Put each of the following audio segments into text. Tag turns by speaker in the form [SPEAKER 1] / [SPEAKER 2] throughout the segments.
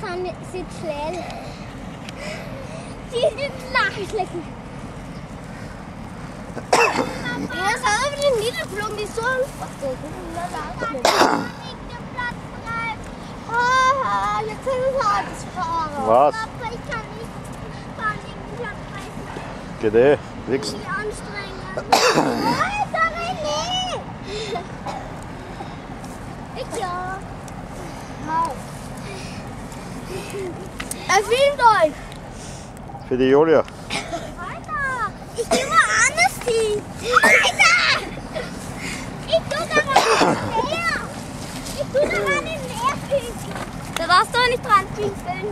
[SPEAKER 1] sind, sind schnell. Die sind nachschlecken. Ja, das hat aber nicht niedergeflogen, die ist so Ah, jetzt ist es alles fahren.
[SPEAKER 2] Was?
[SPEAKER 1] Papa, ich kann nicht fahren, ich kann reißen.
[SPEAKER 2] Geht eh. Nix.
[SPEAKER 1] Wie anstrengend. Alter, René! Ich ja. Hau. Er filmt euch.
[SPEAKER 2] Für die Julia.
[SPEAKER 1] Alter, ich geh mal anders hin. Alter! Ich tu da mal ins Meer. Ich tu da mal ins Meer pinkeln. Da darfst du aber nicht dran pinkeln.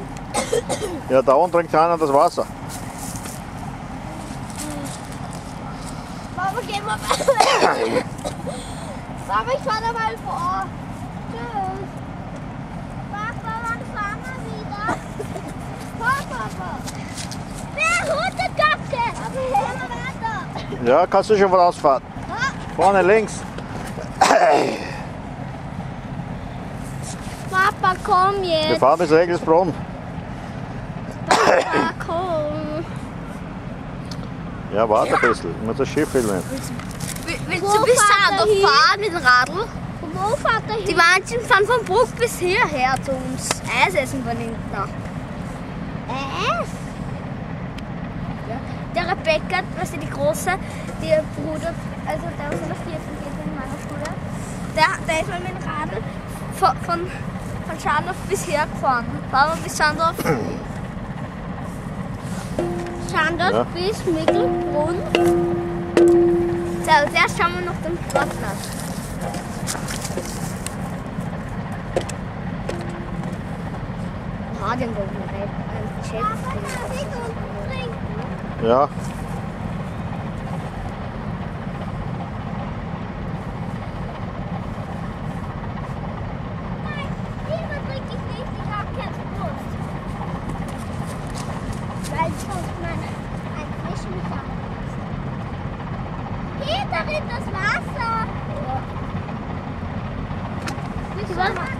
[SPEAKER 2] Ja, da unten trinkt einer das Wasser.
[SPEAKER 1] Mama, geh mal Mama, ich fahr da mal vor. Tschüss.
[SPEAKER 2] Ja, kannst du schon vorausfahren.
[SPEAKER 1] Ah,
[SPEAKER 2] Vorne links.
[SPEAKER 1] Papa, komm
[SPEAKER 2] Wir
[SPEAKER 1] jetzt.
[SPEAKER 2] fahren bis Regelsbrunn.
[SPEAKER 1] Papa, komm.
[SPEAKER 2] Ja, warte ein bisschen. Ich muss das Schiff filmen.
[SPEAKER 3] Willst
[SPEAKER 1] Wo
[SPEAKER 3] du bis
[SPEAKER 1] hin?
[SPEAKER 3] fahren mit dem Radl?
[SPEAKER 1] Wo fährt er
[SPEAKER 3] Die
[SPEAKER 1] hin?
[SPEAKER 3] manchen fahren von Bruck bis hierher zu uns. Eis essen von hinten.
[SPEAKER 1] Es?
[SPEAKER 3] Der Rebecca, was ist die große, der Bruder, also der aus der vierten geht in meiner Schule, der, der ist mal mit dem Radl von, von, von Schandorf bis her gefahren. Fahren wir bis Schandorf.
[SPEAKER 1] Schandorf
[SPEAKER 2] Ja.
[SPEAKER 1] bis Mittelbrunn.
[SPEAKER 3] So, als erst schauen wir noch den Sportplatz. Ah, den wollten wir rein. Ein Chat.
[SPEAKER 1] Papa, darf ich unten trinken?
[SPEAKER 2] Ja.
[SPEAKER 1] Nein, lieber trinke ich nicht, ich habe keine Brust. Weil sonst mein ein Fisch mich anfasst. Hier darin das Wasser.
[SPEAKER 3] Wenn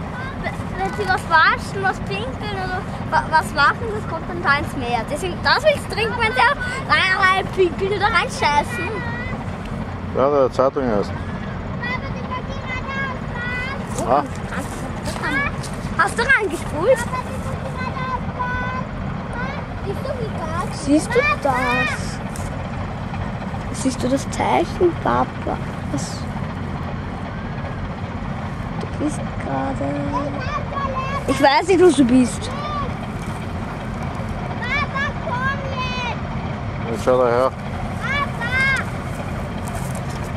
[SPEAKER 3] sie was waschen, was pinkeln oder wa- was machen, das kommt dann da ins Meer. Deswegen, das willst du trinken, wenn auch rein, rein pinkeln oder reinscheißen.
[SPEAKER 2] Ja, der Zeitung erst.
[SPEAKER 1] Martina ausfahren.
[SPEAKER 2] Ah,
[SPEAKER 3] Hast du reingespult? Siehst du das? Siehst du das Zeichen, Papa? Was? Du bist gerade. Ich weiß nicht, wo du bist.
[SPEAKER 1] Papa, komm jetzt.
[SPEAKER 2] jetzt schau da her.
[SPEAKER 1] Papa!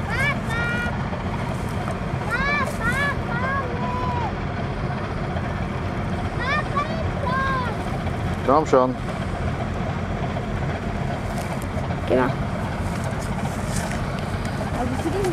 [SPEAKER 1] Papa! Papa, komm jetzt. Papa, ich komm.
[SPEAKER 2] Komm schon.
[SPEAKER 3] Genau.
[SPEAKER 1] Aber für den